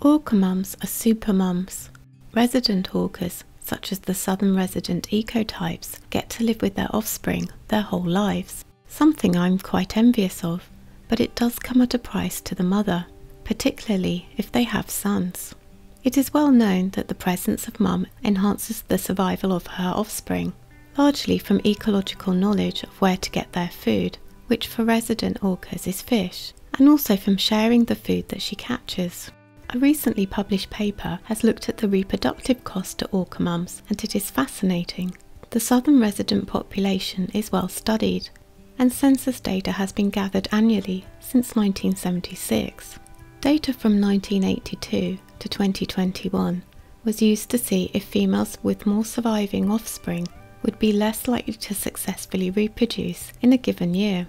Orca mums are super mums. Resident orcas, such as the southern resident ecotypes, get to live with their offspring their whole lives. Something I'm quite envious of, but it does come at a price to the mother, particularly if they have sons. It is well known that the presence of mum enhances the survival of her offspring, largely from ecological knowledge of where to get their food, which for resident orcas is fish, and also from sharing the food that she catches. A recently published paper has looked at the reproductive cost to orca mums and it is fascinating. The southern resident population is well studied and census data has been gathered annually since 1976. Data from 1982 to 2021 was used to see if females with more surviving offspring would be less likely to successfully reproduce in a given year.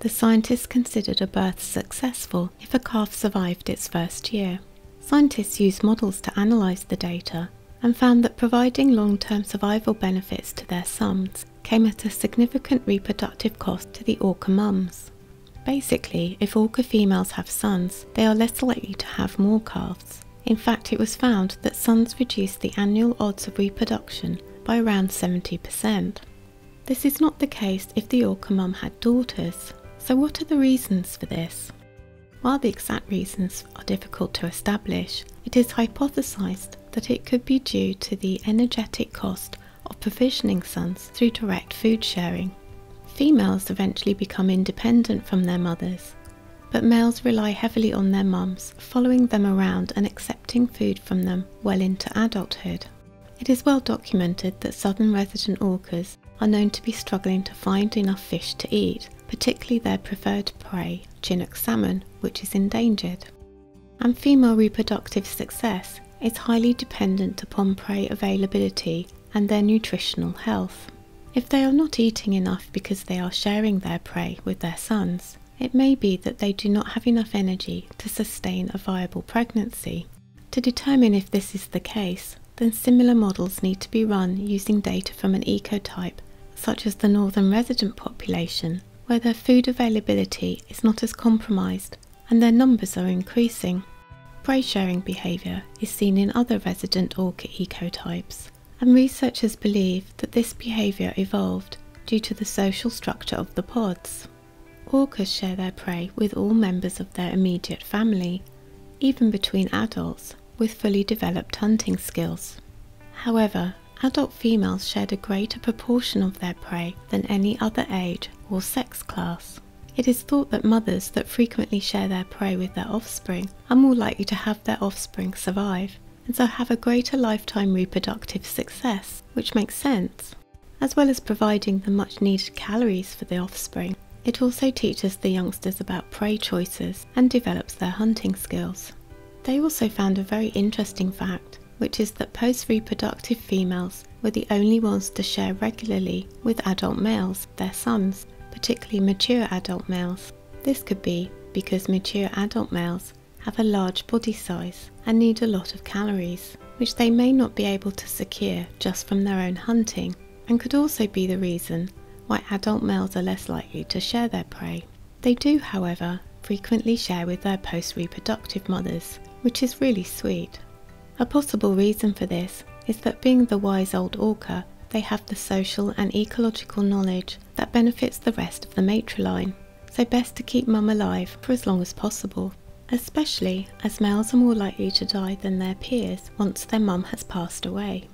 The scientists considered a birth successful if a calf survived its first year. Scientists used models to analyse the data and found that providing long term survival benefits to their sons came at a significant reproductive cost to the orca mums. Basically, if orca females have sons, they are less likely to have more calves. In fact, it was found that sons reduced the annual odds of reproduction by around 70%. This is not the case if the orca mum had daughters. So, what are the reasons for this? While the exact reasons are difficult to establish, it is hypothesized that it could be due to the energetic cost of provisioning sons through direct food sharing. Females eventually become independent from their mothers, but males rely heavily on their mums, following them around and accepting food from them well into adulthood. It is well documented that southern resident orcas are known to be struggling to find enough fish to eat, particularly their preferred prey, Chinook salmon, which is endangered. And female reproductive success is highly dependent upon prey availability and their nutritional health. If they are not eating enough because they are sharing their prey with their sons, it may be that they do not have enough energy to sustain a viable pregnancy. To determine if this is the case, then similar models need to be run using data from an ecotype such as the northern resident population, where their food availability is not as compromised and their numbers are increasing. Prey sharing behaviour is seen in other resident orca ecotypes, and researchers believe that this behaviour evolved due to the social structure of the pods. Orcas share their prey with all members of their immediate family, even between adults with fully developed hunting skills. However, adult females shared a greater proportion of their prey than any other age or sex class. It is thought that mothers that frequently share their prey with their offspring are more likely to have their offspring survive and so have a greater lifetime reproductive success, which makes sense. As well as providing the much needed calories for the offspring, it also teaches the youngsters about prey choices and develops their hunting skills. They also found a very interesting fact which is that post reproductive females were the only ones to share regularly with adult males, their sons, particularly mature adult males. This could be because mature adult males have a large body size and need a lot of calories, which they may not be able to secure just from their own hunting, and could also be the reason why adult males are less likely to share their prey. They do, however, frequently share with their post reproductive mothers, which is really sweet. A possible reason for this is that being the wise old orca, they have the social and ecological knowledge that benefits the rest of the matriline, so best to keep mum alive for as long as possible, especially as males are more likely to die than their peers once their mum has passed away.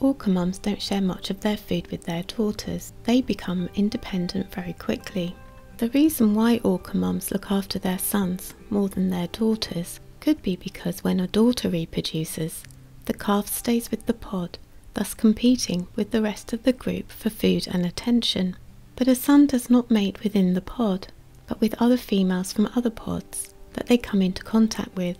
Orca mums don't share much of their food with their daughters, they become independent very quickly. The reason why orca mums look after their sons more than their daughters could be because when a daughter reproduces, the calf stays with the pod, thus competing with the rest of the group for food and attention. But a son does not mate within the pod, but with other females from other pods that they come into contact with.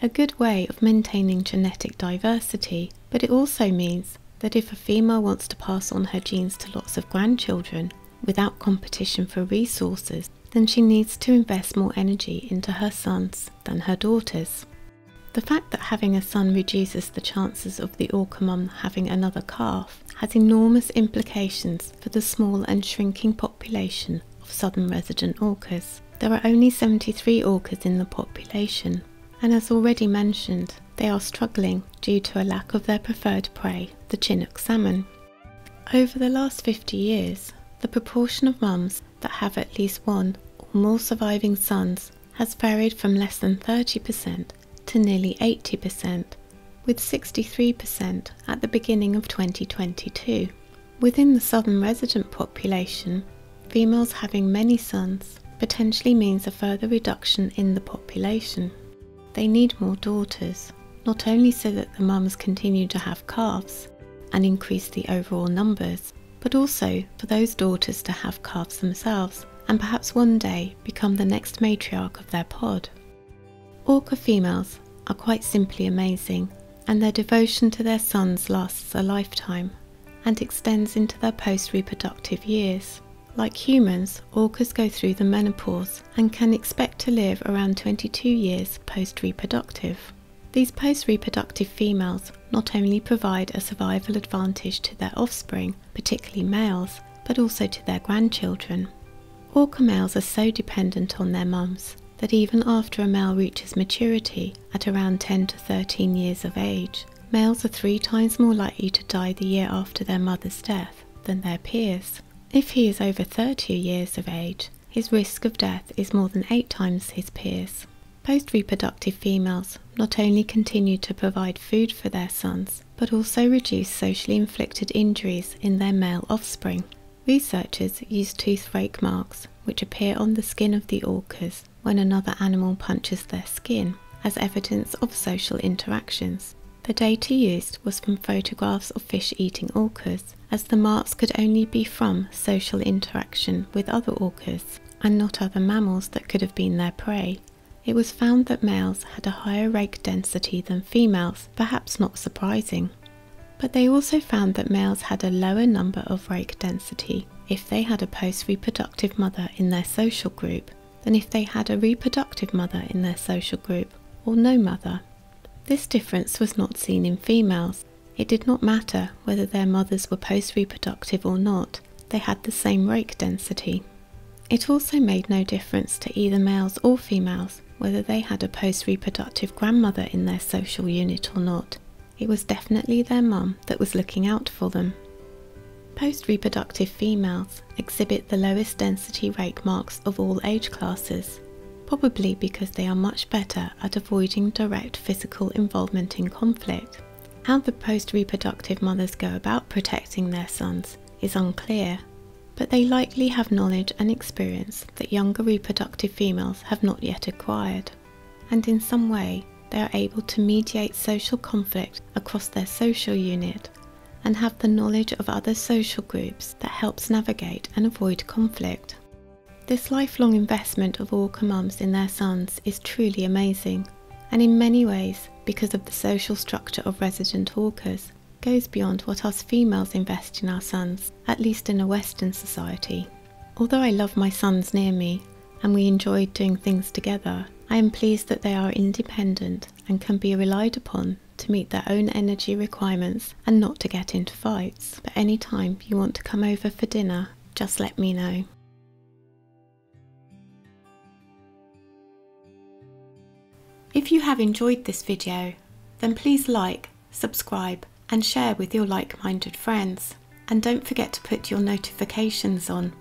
A good way of maintaining genetic diversity, but it also means that if a female wants to pass on her genes to lots of grandchildren without competition for resources, then she needs to invest more energy into her sons than her daughters. The fact that having a son reduces the chances of the orca mum having another calf has enormous implications for the small and shrinking population of southern resident orcas. There are only 73 orcas in the population, and as already mentioned, they are struggling due to a lack of their preferred prey, the Chinook salmon. Over the last 50 years, the proportion of mums that have at least one or more surviving sons has varied from less than 30% to nearly 80%, with 63% at the beginning of 2022. Within the southern resident population, females having many sons potentially means a further reduction in the population. They need more daughters, not only so that the mums continue to have calves and increase the overall numbers, but also for those daughters to have calves themselves and perhaps one day become the next matriarch of their pod. Orca females are quite simply amazing, and their devotion to their sons lasts a lifetime and extends into their post reproductive years. Like humans, orcas go through the menopause and can expect to live around 22 years post reproductive. These post reproductive females not only provide a survival advantage to their offspring, particularly males, but also to their grandchildren. Orca males are so dependent on their mums that even after a male reaches maturity at around 10 to 13 years of age, males are three times more likely to die the year after their mother's death than their peers. If he is over 30 years of age, his risk of death is more than eight times his peers. Post reproductive females not only continue to provide food for their sons, but also reduce socially inflicted injuries in their male offspring. Researchers use tooth rake marks, which appear on the skin of the orcas when another animal punches their skin, as evidence of social interactions. The data used was from photographs of fish eating orcas, as the marks could only be from social interaction with other orcas and not other mammals that could have been their prey. It was found that males had a higher rake density than females, perhaps not surprising. But they also found that males had a lower number of rake density if they had a post reproductive mother in their social group than if they had a reproductive mother in their social group or no mother. This difference was not seen in females. It did not matter whether their mothers were post reproductive or not, they had the same rake density. It also made no difference to either males or females whether they had a post reproductive grandmother in their social unit or not. It was definitely their mum that was looking out for them. Post reproductive females exhibit the lowest density rake marks of all age classes, probably because they are much better at avoiding direct physical involvement in conflict. How the post reproductive mothers go about protecting their sons is unclear, but they likely have knowledge and experience that younger reproductive females have not yet acquired, and in some way they are able to mediate social conflict across their social unit and have the knowledge of other social groups that helps navigate and avoid conflict. This lifelong investment of orca mums in their sons is truly amazing, and in many ways, because of the social structure of resident orcas, goes beyond what us females invest in our sons, at least in a Western society. Although I love my sons near me and we enjoy doing things together, I am pleased that they are independent and can be relied upon to meet their own energy requirements and not to get into fights. But any time you want to come over for dinner, just let me know. If you have enjoyed this video, then please like, subscribe and share with your like-minded friends. And don't forget to put your notifications on